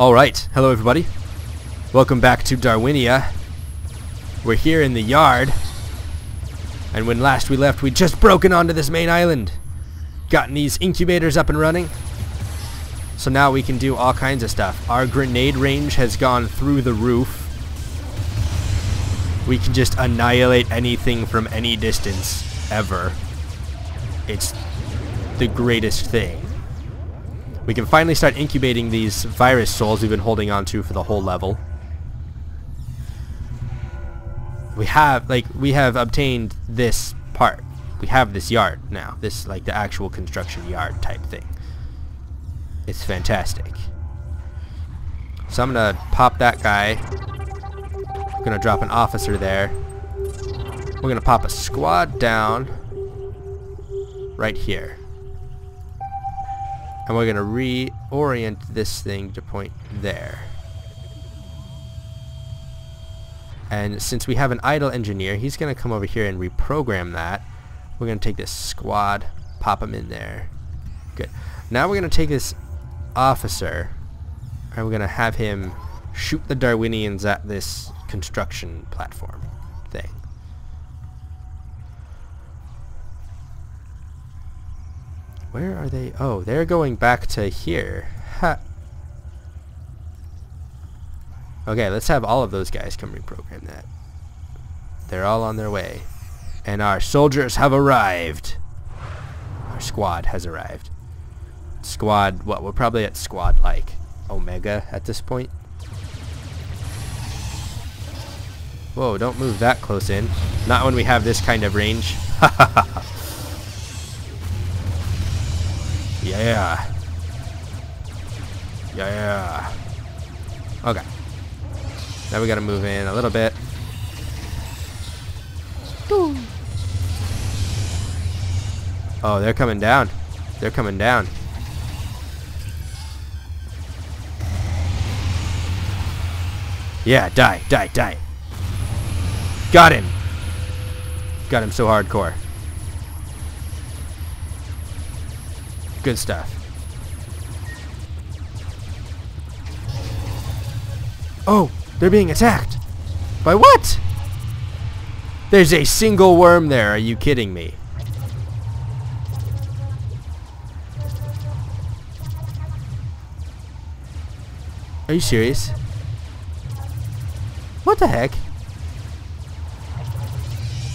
Alright, hello everybody. Welcome back to Darwinia. We're here in the yard. And when last we left, we'd just broken onto this main island. Gotten these incubators up and running. So now we can do all kinds of stuff. Our grenade range has gone through the roof. We can just annihilate anything from any distance, ever. It's the greatest thing. We can finally start incubating these virus souls we've been holding on to for the whole level. We have, like, we have obtained this part. We have this yard now. This, like, the actual construction yard type thing. It's fantastic. So I'm gonna pop that guy. I'm gonna drop an officer there. We're gonna pop a squad down right here. And we're going to reorient this thing to point there. And since we have an idle engineer, he's going to come over here and reprogram that. We're going to take this squad, pop him in there. Good. Now we're going to take this officer, and we're going to have him shoot the Darwinians at this construction platform thing. Where are they? Oh, they're going back to here. Ha. Okay, let's have all of those guys come reprogram that. They're all on their way. And our soldiers have arrived. Our squad has arrived. Squad, what? We're probably at squad like Omega at this point. Whoa, don't move that close in. Not when we have this kind of range. Yeah. Yeah. Okay. Now we gotta move in a little bit. Oh, they're coming down. They're coming down. Yeah, die, die, die. Got him. Got him so hardcore. Good stuff. Oh, they're being attacked. By what? There's a single worm there. Are you kidding me? Are you serious? What the heck?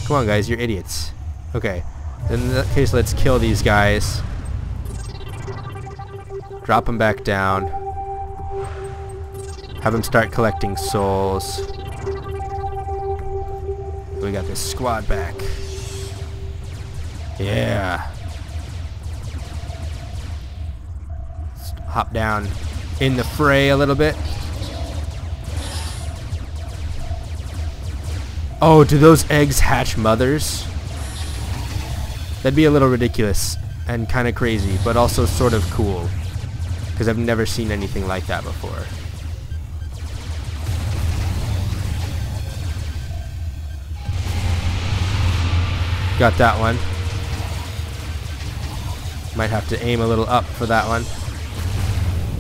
Come on, guys. You're idiots. Okay. In that case, let's kill these guys. Drop them back down. Have them start collecting souls. We got this squad back. Yeah. Hop down in the fray a little bit. Oh, do those eggs hatch mothers? That'd be a little ridiculous and kind of crazy, but also sort of cool. Because I've never seen anything like that before. Got that one. Might have to aim a little up for that one.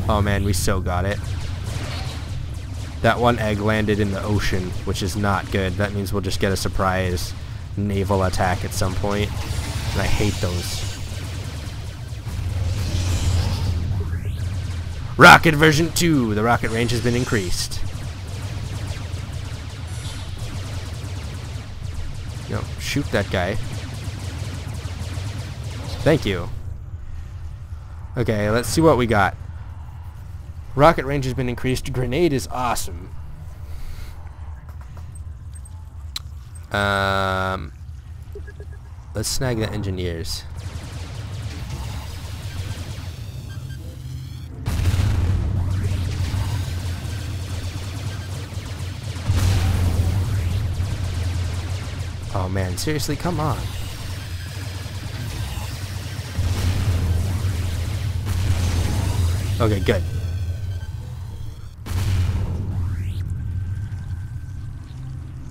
Oh man, we so got it. That one egg landed in the ocean, which is not good. That means we'll just get a surprise naval attack at some point. And I hate those. Rocket version 2. The rocket range has been increased. No, shoot that guy. Thank you. Okay, let's see what we got. Rocket range has been increased. Grenade is awesome. Um, let's snag the engineers. Man, seriously, come on. Okay, good.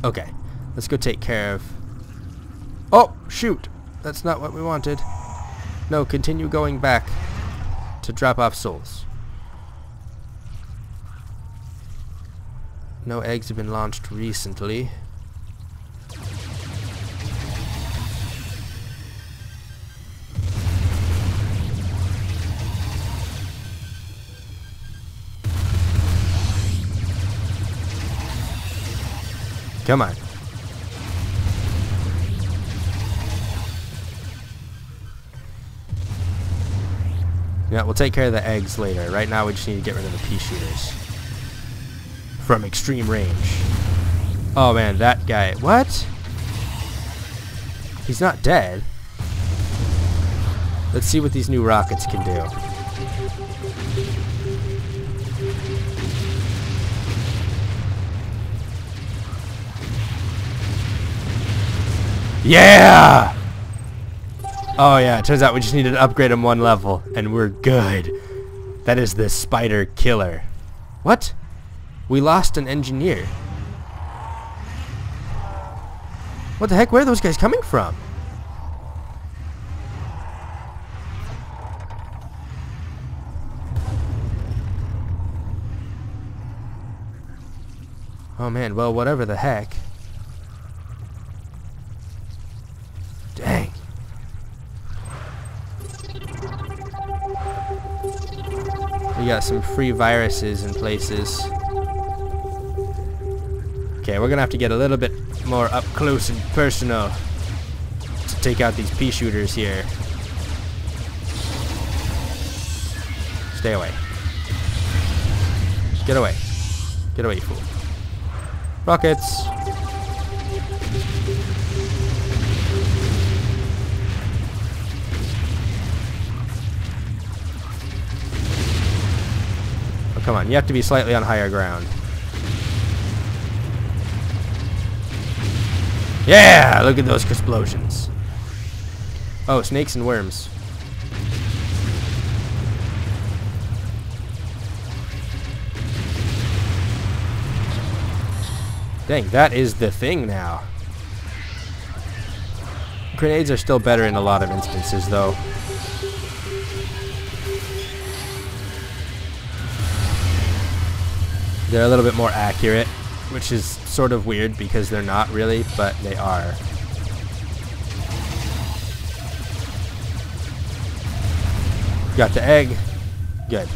Okay, let's go take care of... Oh, shoot! That's not what we wanted. No, continue going back to drop off souls. No eggs have been launched recently. Come on. Yeah, we'll take care of the eggs later. Right now we just need to get rid of the pea shooters. From extreme range. Oh man, that guy. What? He's not dead. Let's see what these new rockets can do. Yeah! Oh yeah, it turns out we just needed to upgrade him one level, and we're good. That is the spider killer. What? We lost an engineer. What the heck? Where are those guys coming from? Oh man, well whatever the heck. We got some free viruses in places. Okay, we're gonna have to get a little bit more up close and personal to take out these pea shooters here. Stay away. Get away. Get away, you fool. Rockets. Come on, you have to be slightly on higher ground. Yeah! Look at those explosions. Oh, snakes and worms. Dang, that is the thing now. Grenades are still better in a lot of instances, though. They're a little bit more accurate, which is sort of weird because they're not really, but they are. Got the egg. Good.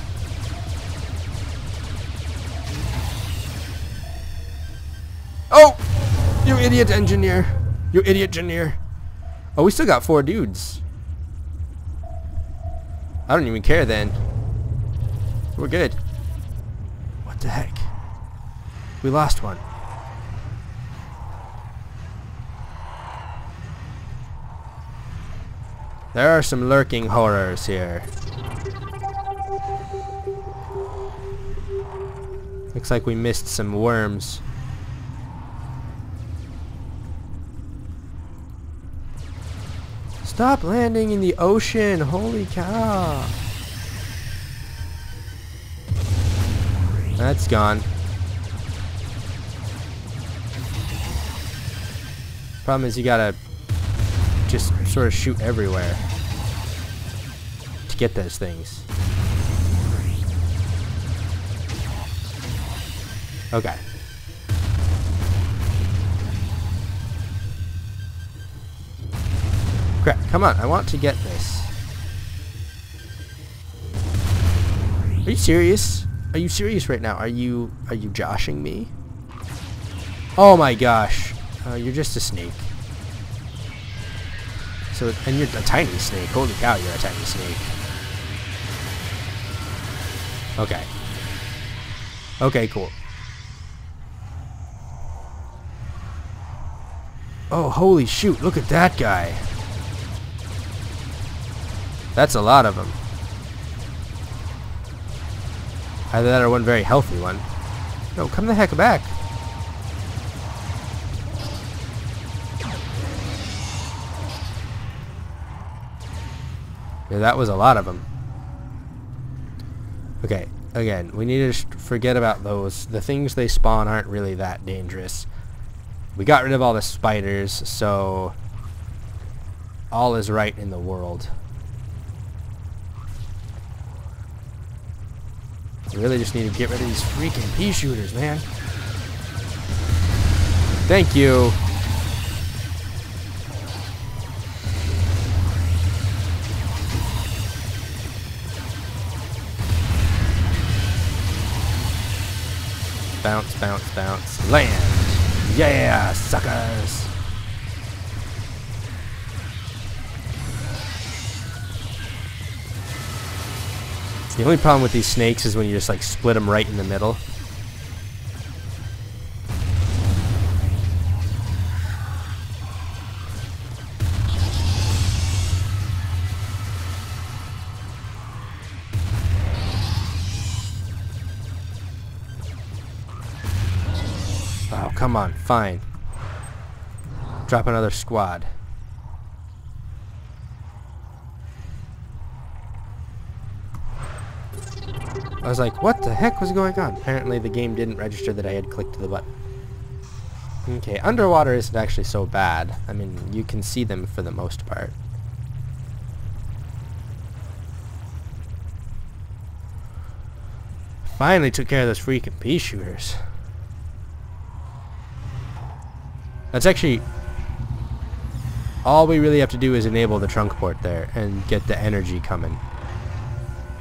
Oh! You idiot engineer. You idiot engineer. Oh, we still got four dudes. I don't even care then. We're good. What the heck? We lost one. There are some lurking horrors here. Looks like we missed some worms. Stop landing in the ocean! Holy cow! That's gone. Problem is you gotta just sort of shoot everywhere to get those things. Okay. Crap, come on, I want to get this. Are you serious? Are you serious right now? Are you are you joshing me? Oh my gosh. Uh, you're just a snake. So, and you're a tiny snake. Holy cow, you're a tiny snake. Okay. Okay, cool. Oh, holy shoot, look at that guy. That's a lot of them. Either that or one very healthy one. No, come the heck back. Yeah, that was a lot of them. Okay, again, we need to forget about those. The things they spawn aren't really that dangerous. We got rid of all the spiders, so all is right in the world. We really just need to get rid of these freaking pea shooters, man. Thank you. Bounce, bounce, bounce. Land. Yeah, suckers. The only problem with these snakes is when you just like split them right in the middle. Come on, fine. Drop another squad. I was like, what the heck was going on? Apparently the game didn't register that I had clicked the button. Okay, underwater isn't actually so bad. I mean, you can see them for the most part. Finally took care of those freaking pea shooters. That's actually... All we really have to do is enable the trunk port there and get the energy coming.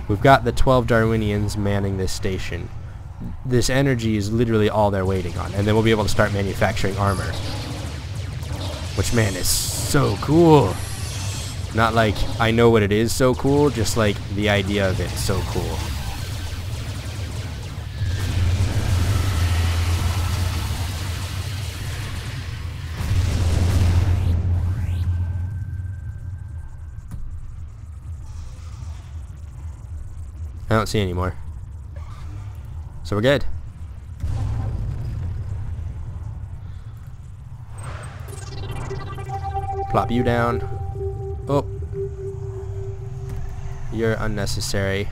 We've got the 12 Darwinians manning this station. This energy is literally all they're waiting on, and then we'll be able to start manufacturing armor. Which, man, is so cool. Not like I know what it is so cool, just like the idea of it so cool. I don't see any more. So we're good. Plop you down. Oh. You're unnecessary.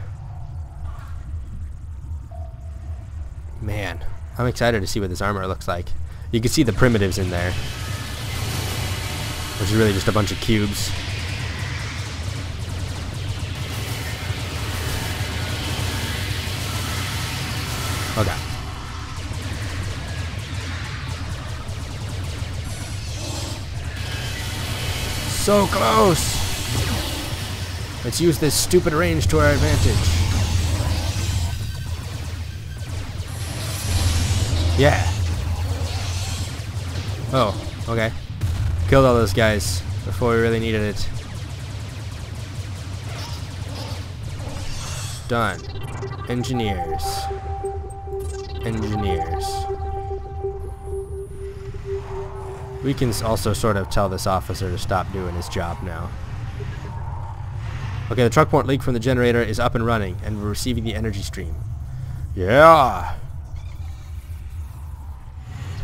Man, I'm excited to see what this armor looks like. You can see the primitives in there. Which is really just a bunch of cubes. Okay. So close! Let's use this stupid range to our advantage. Yeah. Oh, okay. Killed all those guys before we really needed it. Done. Engineers engineers. We can also sort of tell this officer to stop doing his job now. Okay, the trunk port leak from the generator is up and running, and we're receiving the energy stream. Yeah!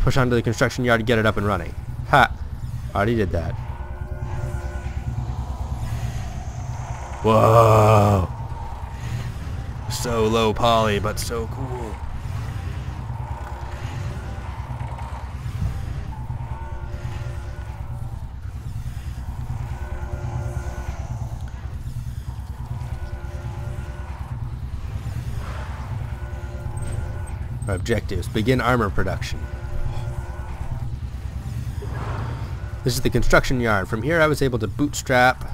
Push onto the construction yard to get it up and running. Ha! Already did that. Whoa! So low poly, but so cool. Objectives. Begin armor production. This is the construction yard. From here I was able to bootstrap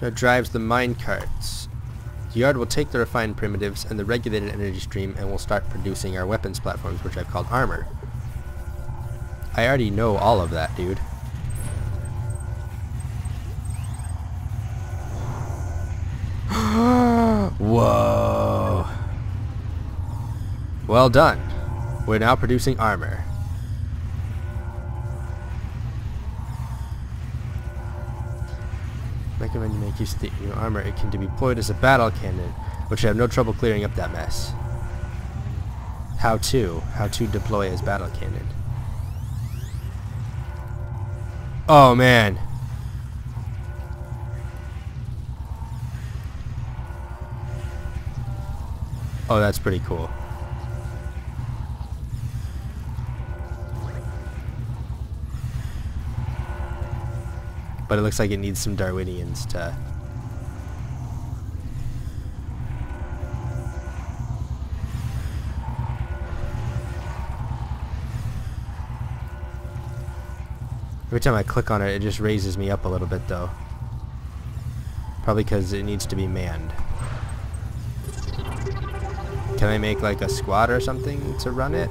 that drives the mine carts. The yard will take the refined primitives and the regulated energy stream and will start producing our weapons platforms, which I've called armor. I already know all of that, dude. Whoa. Well done. We're now producing armor. Recommend you make use of the new armor. It can be deployed as a battle cannon, which I have no trouble clearing up that mess. How to? How to deploy as battle cannon. Oh man. Oh, that's pretty cool. But it looks like it needs some Darwinians to... Every time I click on it, it just raises me up a little bit though. Probably because it needs to be manned. Can I make like a squad or something to run it?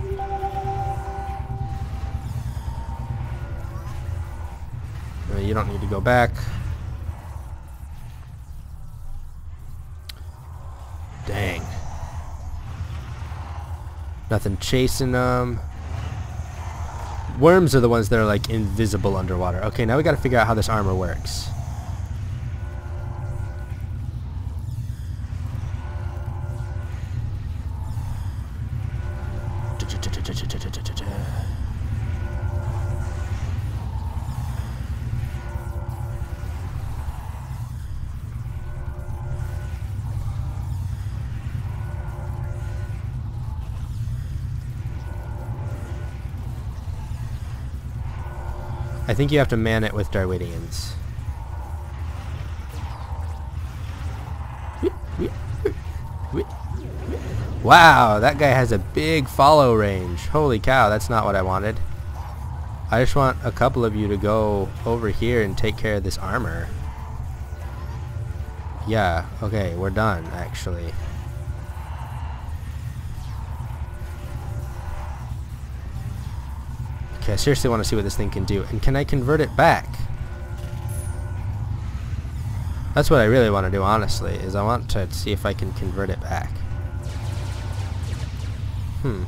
Don't need to go back. Dang. Nothing chasing them. Worms are the ones that are like invisible underwater. Okay, now we gotta figure out how this armor works. Think you have to man it with Darwinians. Wow, that guy has a big follow range. Holy cow, that's not what I wanted. I just want a couple of you to go over here and take care of this armor. Yeah, okay, we're done, actually. Okay, I seriously want to see what this thing can do. And can I convert it back? That's what I really want to do, honestly, is I want to see if I can convert it back. Hmm.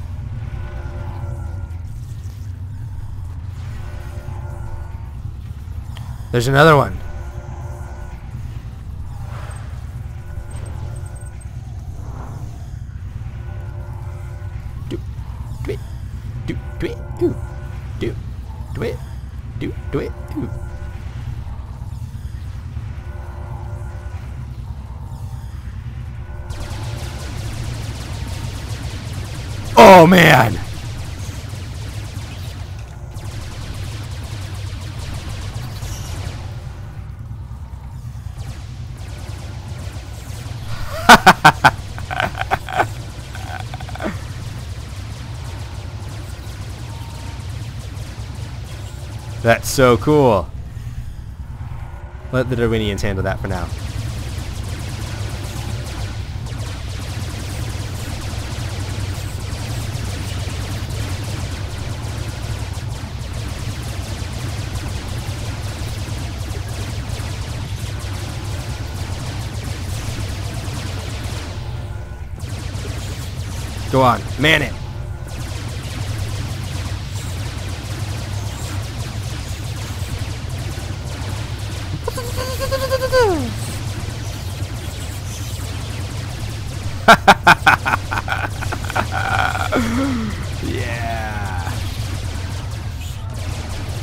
There's another one. Oh man! That's so cool. Let the Darwinians handle that for now. Go on, man it. yeah.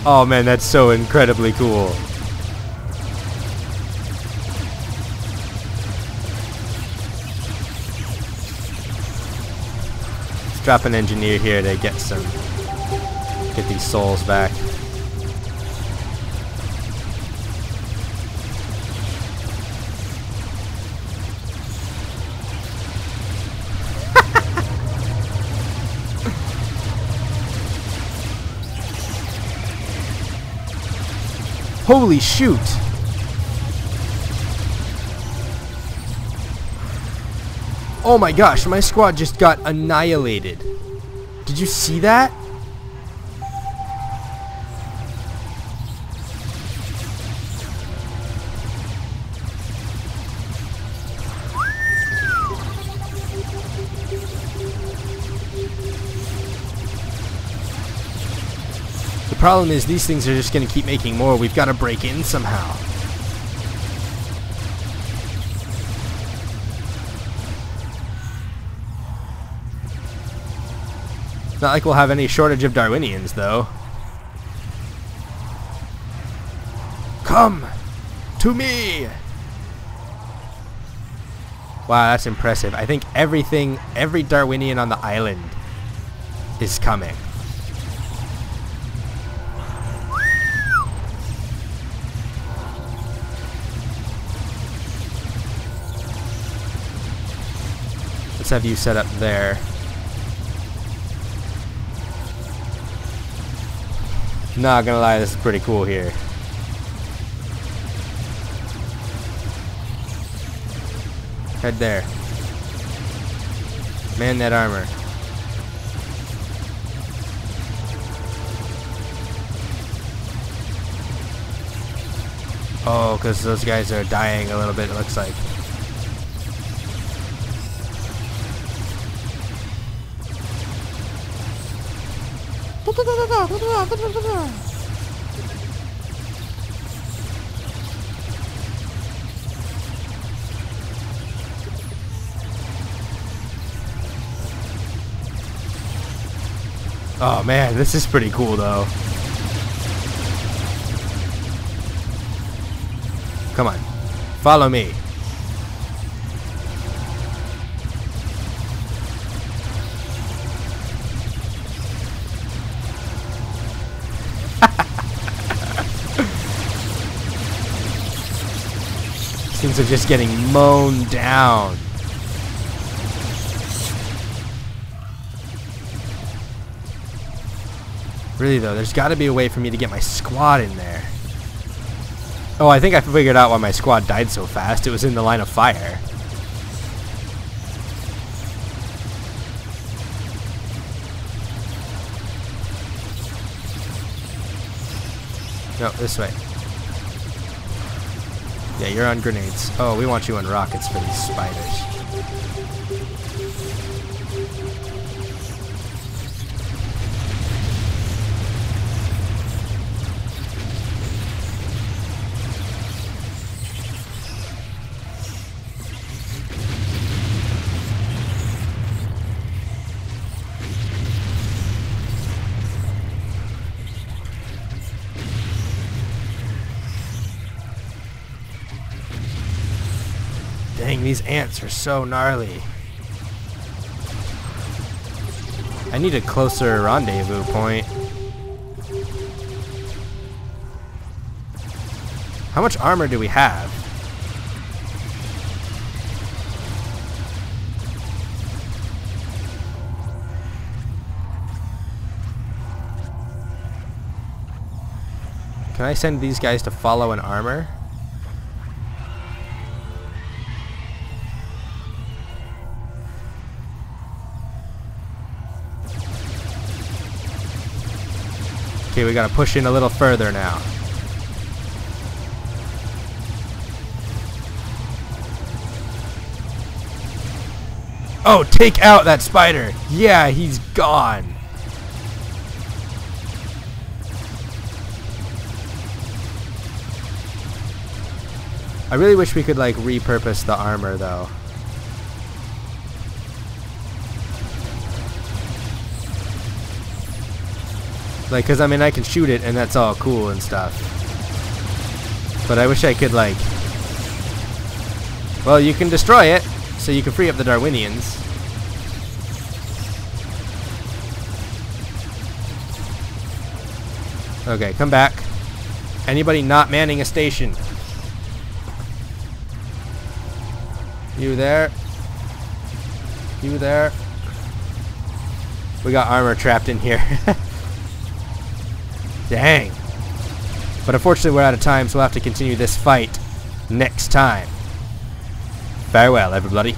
Oh man, that's so incredibly cool. Drop an engineer here to get some, get these souls back. Holy shoot! Oh my gosh, my squad just got annihilated. Did you see that? The problem is these things are just going to keep making more. We've got to break in somehow. Not like we'll have any shortage of Darwinians, though. Come to me! Wow, that's impressive. I think everything, every Darwinian on the island is coming. Let's have you set up there. Not gonna lie, this is pretty cool here. Head there. Man that armor. Oh, because those guys are dying a little bit, it looks like. Oh man, this is pretty cool though. Come on. Follow me. Are just getting mown down. Really though, there's got to be a way for me to get my squad in there. Oh, I think I figured out why my squad died so fast. It was in the line of fire. No, this way. Yeah, you're on grenades. Oh, we want you on rockets for these spiders. These ants are so gnarly. I need a closer rendezvous point. How much armor do we have? Can I send these guys to follow an armor? We gotta push in a little further now. Oh, take out that spider! Yeah, he's gone! I really wish we could like repurpose the armor though. Like, cause I mean I can shoot it and that's all cool and stuff. But I wish I could like... Well, you can destroy it, so you can free up the Darwinians. Okay, come back. Anybody not manning a station? You there? You there? We got armor trapped in here. Dang. But unfortunately we're out of time, so we'll have to continue this fight next time. Farewell, everybody.